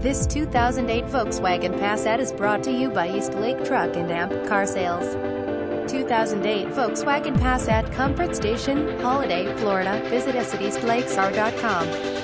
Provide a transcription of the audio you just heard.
This 2008 Volkswagen Passat is brought to you by East Lake Truck and Amp Car Sales. 2008 Volkswagen Passat Comfort Station, Holiday, Florida. Visit us at eastlakecar.com.